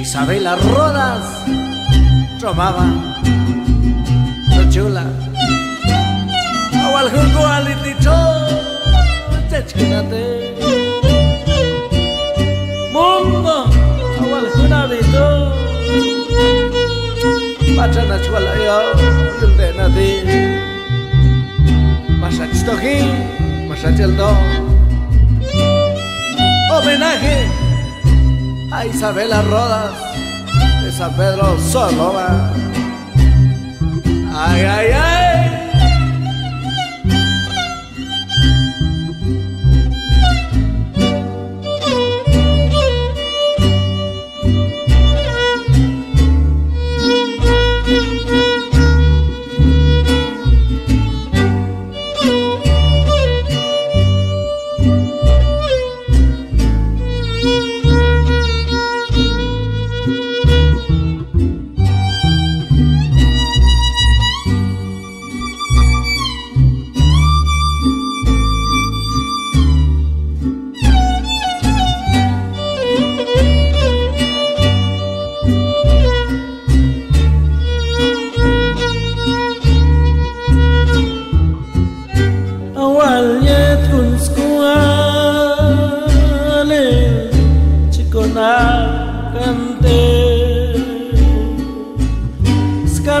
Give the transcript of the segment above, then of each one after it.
Isabela Rodas tomaba chula. Awal hunko alitito chachkinate mundo awal hunabito Pachana chwala yo yunde nati Masachtoki Masacheldo Homenaje a Isabela Rodas de San Pedro Solova. Ay, ay, ay.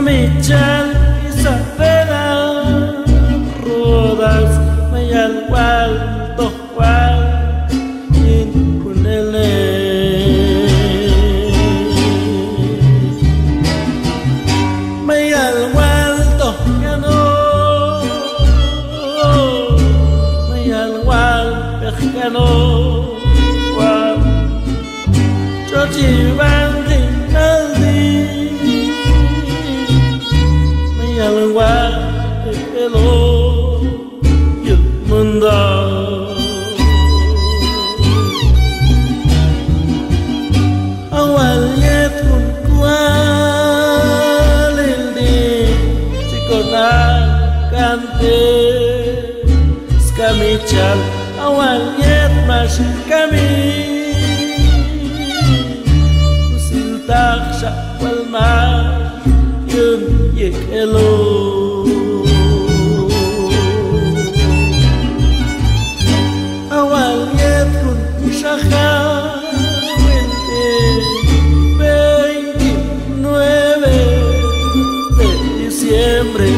Michel Isabela chỉ vang thì nó gì mấy nhà lần qua thì cái lối mundo. Awalnya pun kualili cikona kante skamical awalnya masih kami. Taksha wal ma yun yek elo awal yet kun shakha de diciembre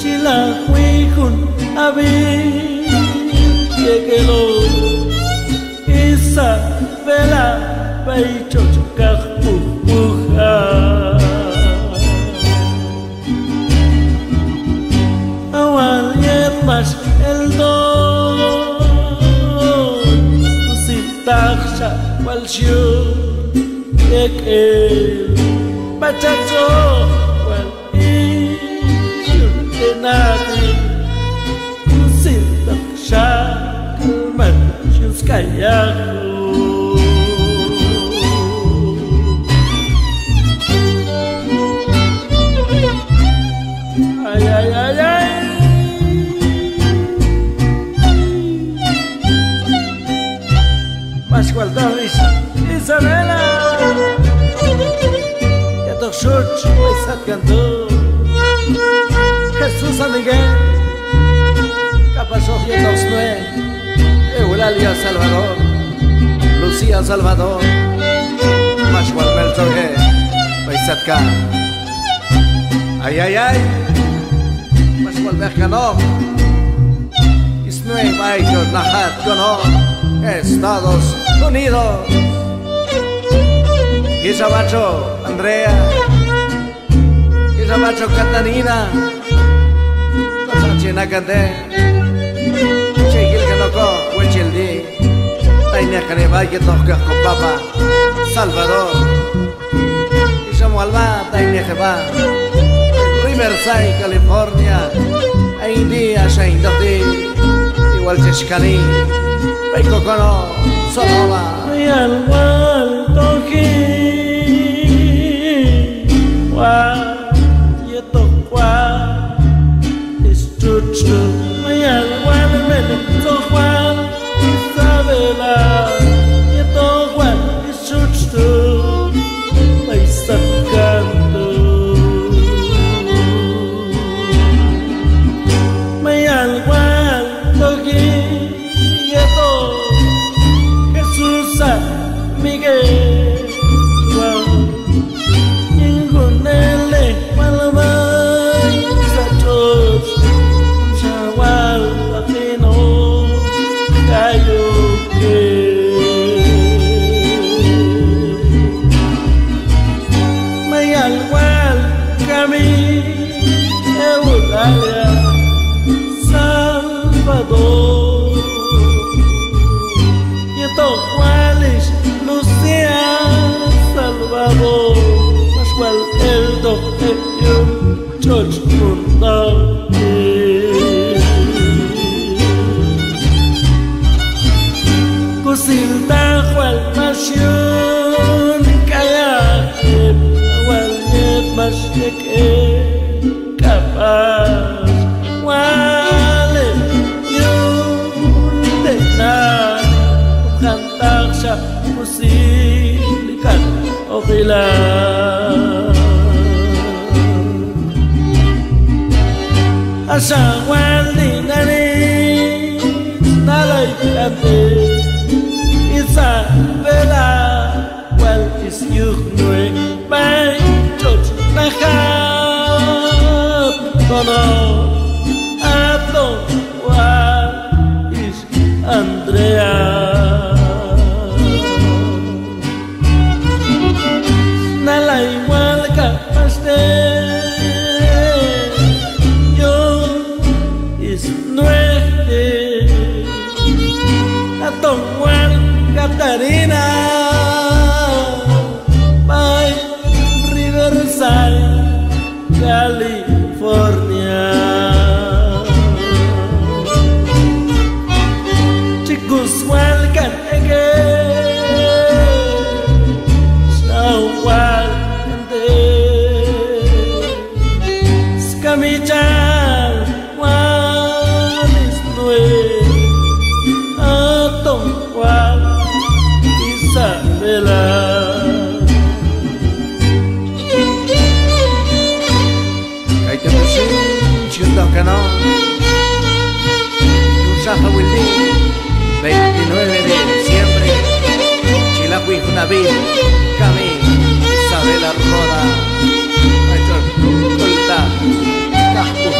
Chilahuijun Abi Yekelo voltar. Aguas hierbas, el dolor, sin taxa, cual yo é de que bachacho, cual yo de nadie, sin taxa, calmar, chuscayajo. Cantú. Jesús San Miguel. Capa Sofía Tosnue. Eulalia Salvador. Lucía Salvador. Belzogue. Isaac K. Ay, ay, ay. Pascual Berganov. Isnue Michael Nahat Gonov. Estados Unidos. Isabacho Andrea. Isabacho Catarina. China Cante. Chigil Canoko, Huichildi. Taina Caneba, Yetoka con Papa. Salvador. Isamo Alba, Taina Jeba. Riverside, California. Aindia, Shane Doti. Igual Cheshkani. Peiko Kono, Sonoma. Mayal wal toki you touch from love. Cô xin ta khoan ta xuyên kaya Quan nhật mà sẽ kê capaz Wale yun de na Kantak siya posiblikan o kailan عشان ولينني نالي أبي إذا بلا والكس يخنوي بين جوج نخاب طناب Catarina By Riverside California. Chicos welcome again. Sawalente Skamijan Walis los que no. Yusaja Wildí, 29 de diciembre, Chilahui Junaví, Camí, Isabela Roda, Mayor Colta, Cascos